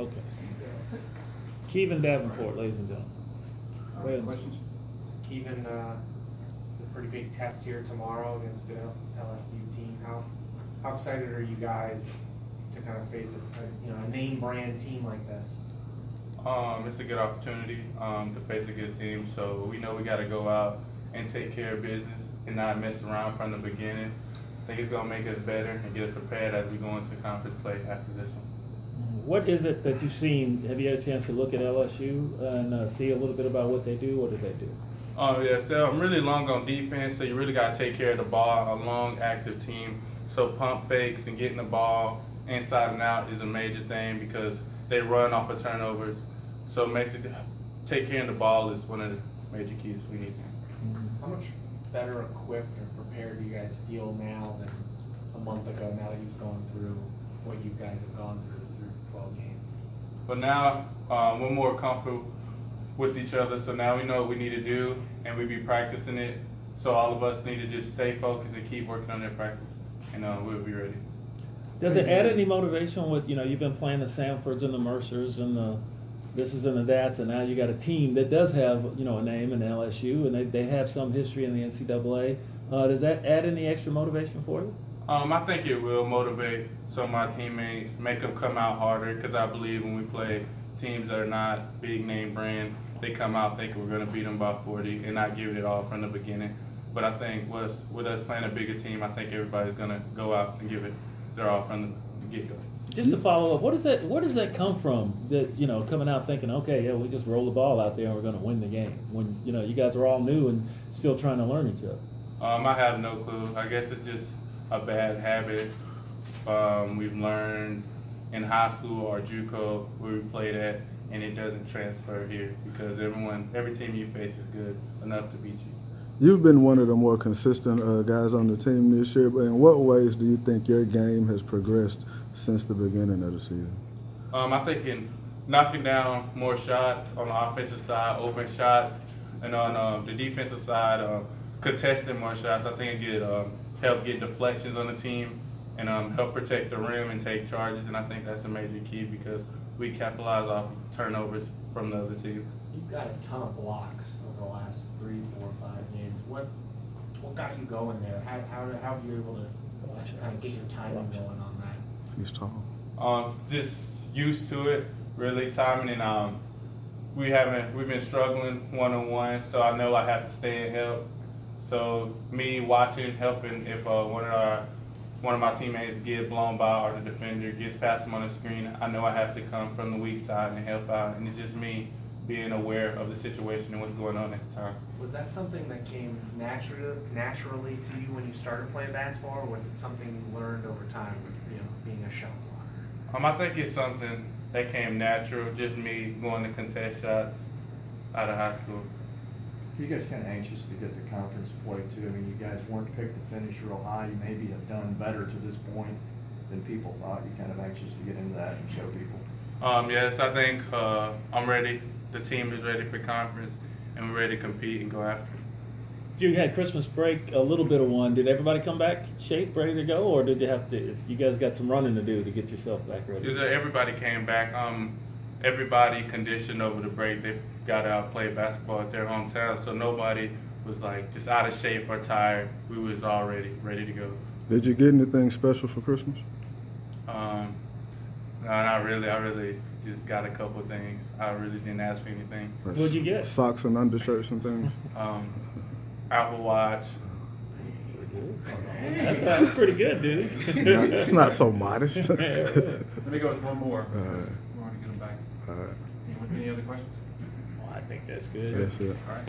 Okay. Kyvon Davenport, ladies and gentlemen. Go ahead. Questions? So Kyvon, uh, it's a pretty big test here tomorrow against a good LSU team. How, how excited are you guys to kind of face a, a, you know, a name brand team like this? Um, it's a good opportunity um, to face a good team. So we know we got to go out and take care of business and not mess around from the beginning. I think it's gonna make us better and get us prepared as we go into conference play after this one. What is it that you've seen? Have you had a chance to look at LSU and uh, see a little bit about what they do? What do they do? Um, yeah, so I'm really long on defense, so you really got to take care of the ball. A long, active team, so pump fakes and getting the ball inside and out is a major thing because they run off of turnovers. So basically, take care of the ball is one of the major keys we need. How much better equipped or prepared do you guys feel now than a month ago? Now that you've gone through what you guys have gone through through 12 games. But now um, we're more comfortable with each other, so now we know what we need to do, and we be practicing it. So all of us need to just stay focused and keep working on that practice, and uh, we'll be ready. Does it add any motivation with you know you've been playing the Samfords and the Mercers and the this is and the that's and now you got a team that does have you know a name in LSU and they, they have some history in the NCAA. Uh, does that add any extra motivation for you? Um, I think it will motivate some of my teammates, make them come out harder, because I believe when we play teams that are not big name brand, they come out thinking we're going to beat them by 40 and not give it all from the beginning. But I think with, with us playing a bigger team, I think everybody's going to go out and give it their all from the get go. Just to follow up, what does that where does that come from? That you know coming out thinking, okay, yeah, we just roll the ball out there and we're going to win the game. When you know you guys are all new and still trying to learn each other. Um, I have no clue. I guess it's just a bad habit um, we've learned in high school or JUCO where we played at, and it doesn't transfer here because everyone, every team you face is good enough to beat you. You've been one of the more consistent uh, guys on the team this year, but in what ways do you think your game has progressed since the beginning of the season? Um, I think in knocking down more shots on the offensive side, open shots, and on um, the defensive side, um, contesting more shots. I think it get um, help get deflections on the team and um, help protect the rim and take charges. And I think that's a major key because we capitalize off turnovers from the other team. You've got a ton of blocks over the last three, four, five games. What what got you going there? How how, how have you able to kind of get your timing going on that? He's tall. Um, just used to it, really timing, and um, we haven't we've been struggling one on one, so I know I have to stay and help. So me watching, helping if uh, one of our one of my teammates get blown by or the defender gets past him on the screen, I know I have to come from the weak side and help out, and it's just me being aware of the situation and what's going on at the time. Was that something that came naturally naturally to you when you started playing basketball, or was it something you learned over time, you know, being a shot blocker? Um, I think it's something that came natural, just me going to contest shots out of high school. You guys kind of anxious to get the conference play too. I mean, you guys weren't picked to finish real high. You maybe have done better to this point than people thought. You're kind of anxious to get into that and show people. Um, yes, I think uh, I'm ready. The team is ready for conference, and we're ready to compete and go after it. You had Christmas break, a little bit of one. Did everybody come back shape, ready to go, or did you have to? It's, you guys got some running to do to get yourself back ready. Is everybody came back. Um, everybody conditioned over the break. They got out play basketball at their hometown, so nobody was like just out of shape or tired. We was already ready to go. Did you get anything special for Christmas? Um, no, not really. I really just got a couple things. I really didn't ask for anything. What'd you get? Socks and undershirts and things. Um, Apple Watch. That's, that's pretty good, dude. it's not so modest. Let me go with one more. All right. We want to get them back. All right. Any, any other questions? Well, I think that's good. That's it. All right.